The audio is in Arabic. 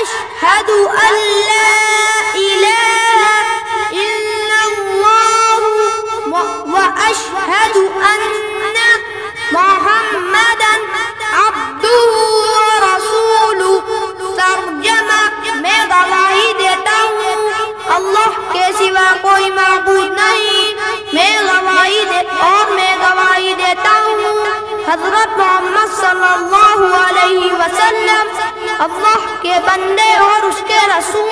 أشهد أن لا إله إلا الله و- وأشهد أن محمدا عبده ورسوله तर्जमा मैं गवाही देता हूँ अल्लाह के सिवा कोई मबूद नहीं मैं गवाही दे और मैं गवाही देता हूँ हजरत मोहम्मद सल्लल्लाहु وسلم اللہ کے بندے اور اس کے رسول